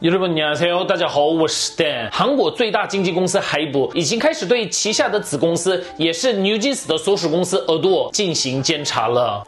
여러분안녕하세요大家好，我是 Dan。韩国最大经纪公司海博已经开始对旗下的子公司，也是 NewJeans 的所属公司 Adore 进行监察了。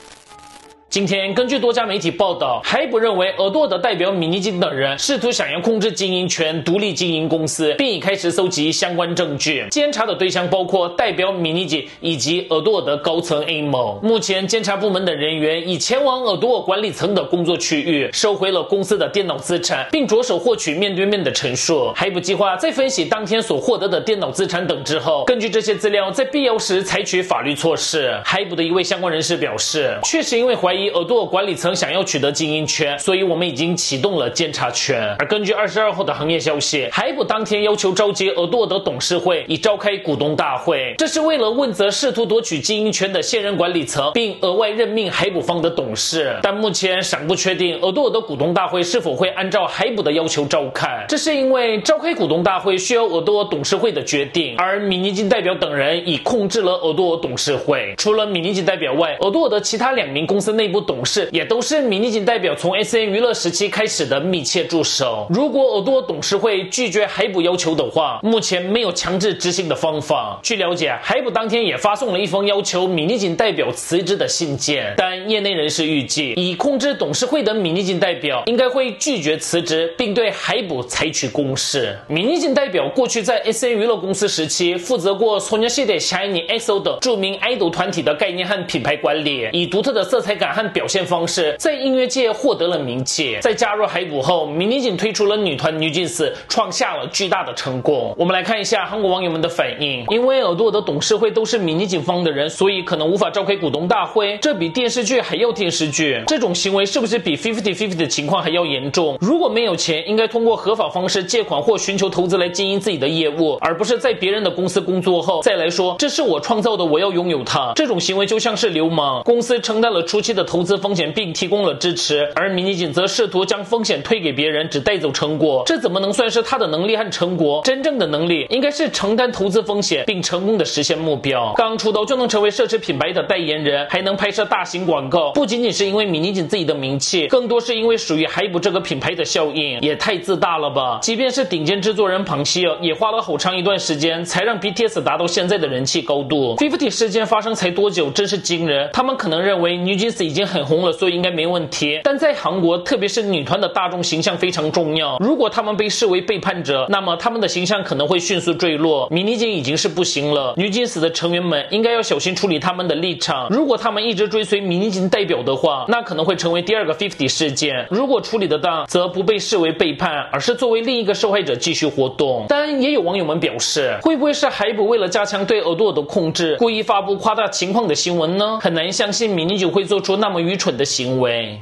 今天，根据多家媒体报道，还不认为耳朵的代表米尼金等人试图想要控制经营权、独立经营公司，并已开始搜集相关证据。监察的对象包括代表米尼金以及耳朵的高层 A 某。目前，监察部门的人员已前往耳朵管理层的工作区域，收回了公司的电脑资产，并着手获取面对面的陈述。还不计划在分析当天所获得的电脑资产等之后，根据这些资料，在必要时采取法律措施。海捕的一位相关人士表示，确实因为怀疑。耳朵管理层想要取得经营权，所以我们已经启动了监察权。而根据二十二号的行业消息，海普当天要求召集耳朵的董事会，以召开股东大会，这是为了问责试图夺取经营权的现任管理层，并额外任命海普方的董事。但目前尚不确定耳朵的股东大会是否会按照海普的要求召开，这是因为召开股东大会需要耳朵董事会的决定，而米尼金代表等人已控制了耳朵董事会。除了米尼金代表外，耳朵的其他两名公司内部董事，也都是米尼锦代表从 S N 娱乐时期开始的密切助手。如果耳朵董事会拒绝海捕要求的话，目前没有强制执行的方法。据了解，海捕当天也发送了一封要求米尼锦代表辞职的信件，但业内人士预计，已控制董事会的米尼锦代表应该会拒绝辞职，并对海捕采取攻势。米尼锦代表过去在 S N 娱乐公司时期负责过 Sonya s h i d e Shiny EXO 等著名爱豆团体的概念和品牌管理，以独特的色彩感。和表现方式在音乐界获得了名气。在加入海谷后，米妮锦推出了女团 NewJeans，创下了巨大的成功。我们来看一下韩国网友们的反应。因为耳朵的董事会都是米妮锦方的人，所以可能无法召开股东大会。这比电视剧还要电视剧。这种行为是不是比 Fifty Fifty 的情况还要严重？如果没有钱，应该通过合法方式借款或寻求投资来经营自己的业务，而不是在别人的公司工作后再来说这是我创造的，我要拥有它。这种行为就像是流氓。公司承担了初期的投。投资风险并提供了支持，而迷你锦则试图将风险推给别人，只带走成果。这怎么能算是他的能力和成果？真正的能力应该是承担投资风险，并成功的实现目标。刚出道就能成为奢侈品牌的代言人，还能拍摄大型广告，不仅仅是因为迷你锦自己的名气，更多是因为属于海捕这个品牌的效应。也太自大了吧！即便是顶尖制作人庞希尔，也花了好长一段时间才让 BTS 达到现在的人气高度。Fifty 事件发生才多久，真是惊人！他们可能认为 NewJeans 已经。很红了，所以应该没问题。但在韩国，特别是女团的大众形象非常重要。如果他们被视为背叛者，那么他们的形象可能会迅速坠落。米妮姐已经是不行了，女金死的成员们应该要小心处理他们的立场。如果他们一直追随米妮姐代表的话，那可能会成为第二个 Fifty 事件。如果处理得当，则不被视为背叛，而是作为另一个受害者继续活动。但也有网友们表示，会不会是海捕为了加强对耳朵的控制，故意发布夸大情况的新闻呢？很难相信米妮姐会做出那么。愚蠢的行为。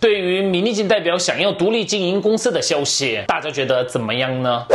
对于米粒金代表想要独立经营公司的消息，大家觉得怎么样呢？